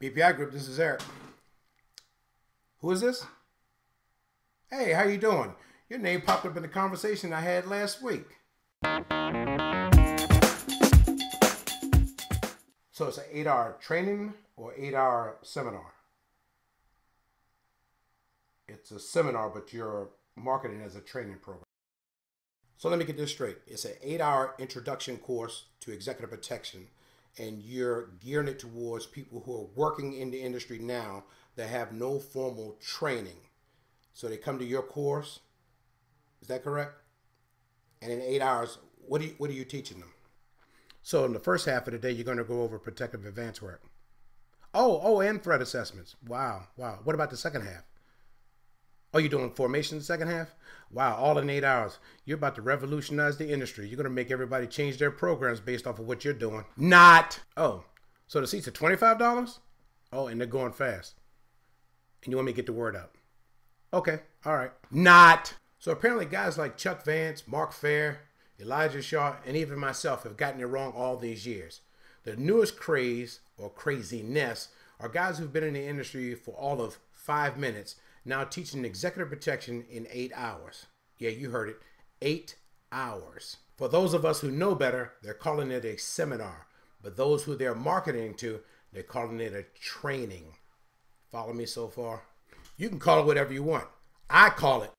BPI Group, this is Eric. Who is this? Hey, how you doing? Your name popped up in the conversation I had last week. So it's an eight-hour training or eight-hour seminar? It's a seminar, but you're marketing as a training program. So let me get this straight. It's an eight-hour introduction course to executive protection and you're gearing it towards people who are working in the industry now that have no formal training. So they come to your course. Is that correct? And in eight hours, what are you, what are you teaching them? So in the first half of the day, you're going to go over protective advance work. Oh, oh, and threat assessments. Wow, wow. What about the second half? Oh, you're doing formation in the second half? Wow, all in eight hours. You're about to revolutionize the industry. You're going to make everybody change their programs based off of what you're doing. Not. Oh, so the seats are $25? Oh, and they're going fast. And you want me to get the word out? Okay, all right. Not. So apparently, guys like Chuck Vance, Mark Fair, Elijah Shaw, and even myself have gotten it wrong all these years. The newest craze or craziness are guys who've been in the industry for all of five minutes now teaching executive protection in eight hours. Yeah, you heard it. Eight hours. For those of us who know better, they're calling it a seminar. But those who they're marketing to, they're calling it a training. Follow me so far? You can call it whatever you want. I call it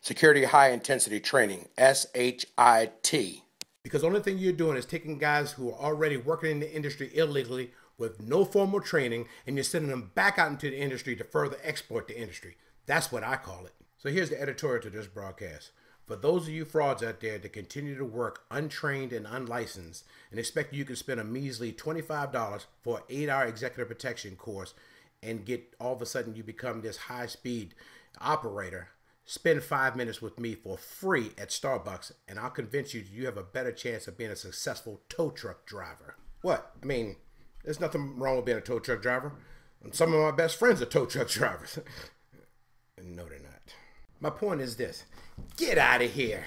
Security High Intensity Training, S H I T. Because the only thing you're doing is taking guys who are already working in the industry illegally with no formal training and you're sending them back out into the industry to further exploit the industry. That's what I call it. So here's the editorial to this broadcast. For those of you frauds out there that continue to work untrained and unlicensed and expect you can spend a measly $25 for an eight hour executive protection course and get all of a sudden you become this high speed operator, spend five minutes with me for free at Starbucks and I'll convince you you have a better chance of being a successful tow truck driver. What? I mean, there's nothing wrong with being a tow truck driver. And some of my best friends are tow truck drivers. no, they're not. My point is this get out of here.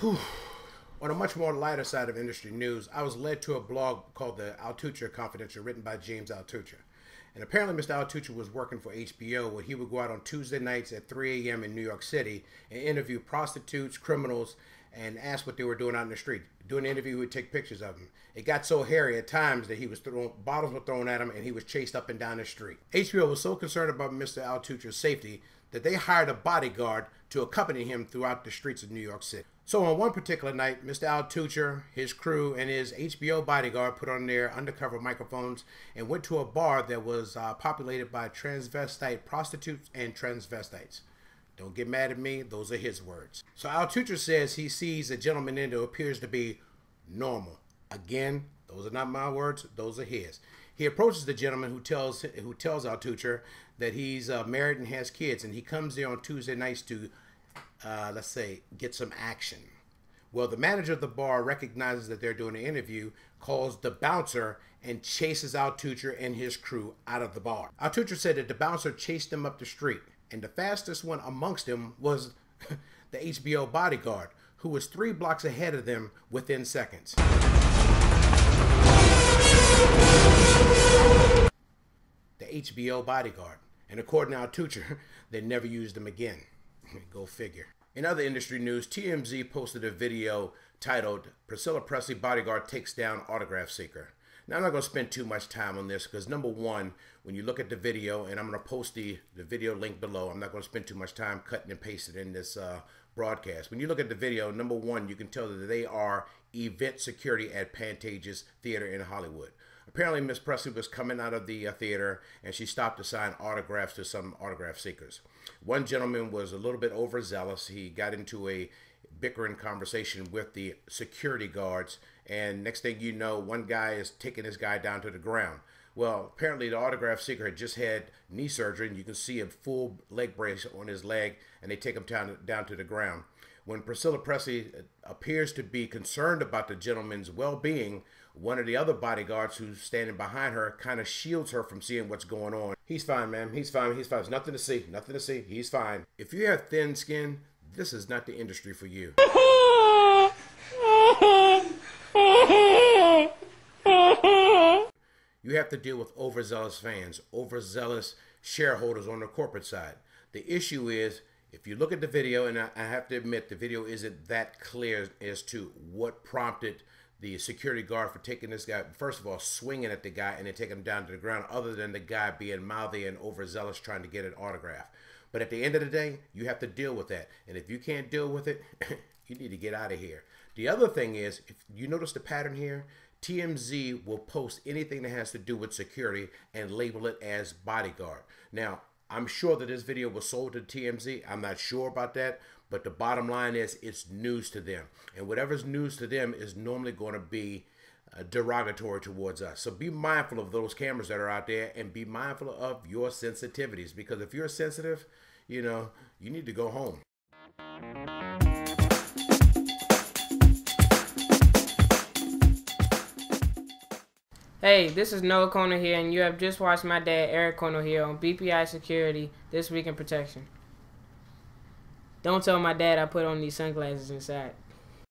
Whew. On a much more lighter side of industry news, I was led to a blog called the Altucher Confidential, written by James Altucher. And apparently, Mr. Altucher was working for HBO, where he would go out on Tuesday nights at 3 a.m. in New York City and interview prostitutes, criminals, and asked what they were doing out in the street. Doing an interview, he would take pictures of them. It got so hairy at times that he was thrown, bottles were thrown at him, and he was chased up and down the street. HBO was so concerned about Mr. Altucher's safety that they hired a bodyguard to accompany him throughout the streets of New York City. So on one particular night, Mr. Altucher, his crew, and his HBO bodyguard put on their undercover microphones and went to a bar that was uh, populated by transvestite prostitutes and transvestites. Don't get mad at me. Those are his words. So Altucher says he sees a gentleman in who appears to be normal. Again, those are not my words. Those are his. He approaches the gentleman who tells who tells Altucher that he's uh, married and has kids, and he comes there on Tuesday nights to, uh, let's say, get some action. Well, the manager of the bar recognizes that they're doing an interview, calls the bouncer, and chases Altucher and his crew out of the bar. Altucher said that the bouncer chased them up the street and the fastest one amongst them was the HBO bodyguard, who was three blocks ahead of them within seconds. The HBO bodyguard. And according to Altucher, they never used him again. Go figure. In other industry news, TMZ posted a video titled Priscilla Presley Bodyguard Takes Down Autograph Seeker. Now, I'm not going to spend too much time on this because, number one, when you look at the video, and I'm going to post the, the video link below, I'm not going to spend too much time cutting and pasting in this uh, broadcast. When you look at the video, number one, you can tell that they are event security at Pantages Theater in Hollywood. Apparently, Miss Presley was coming out of the uh, theater and she stopped to sign autographs to some autograph seekers. One gentleman was a little bit overzealous. He got into a bickering conversation with the security guards and next thing you know, one guy is taking this guy down to the ground. Well, apparently the autograph seeker had just had knee surgery, and you can see a full leg brace on his leg, and they take him down, down to the ground. When Priscilla Presley uh, appears to be concerned about the gentleman's well being, one of the other bodyguards who's standing behind her kind of shields her from seeing what's going on. He's fine, man. He's fine. He's fine. There's nothing to see. Nothing to see. He's fine. If you have thin skin, this is not the industry for you. you have to deal with overzealous fans, overzealous shareholders on the corporate side. The issue is if you look at the video, and I, have to admit the video isn't that clear as to what prompted the security guard for taking this guy, first of all, swinging at the guy and then taking him down to the ground, other than the guy being mouthy and overzealous trying to get an autograph. But at the end of the day, you have to deal with that. And if you can't deal with it, you need to get out of here. The other thing is, if you notice the pattern here, TMZ will post anything that has to do with security and label it as bodyguard. Now, I'm sure that this video was sold to TMZ. I'm not sure about that, but the bottom line is it's news to them. And whatever's news to them is normally going to be uh, derogatory towards us. So be mindful of those cameras that are out there and be mindful of your sensitivities because if you're sensitive, you know, you need to go home. Hey, this is Noah Konohia here, and you have just watched my dad, Eric Konohia, here on BPI Security This Week in Protection. Don't tell my dad I put on these sunglasses inside.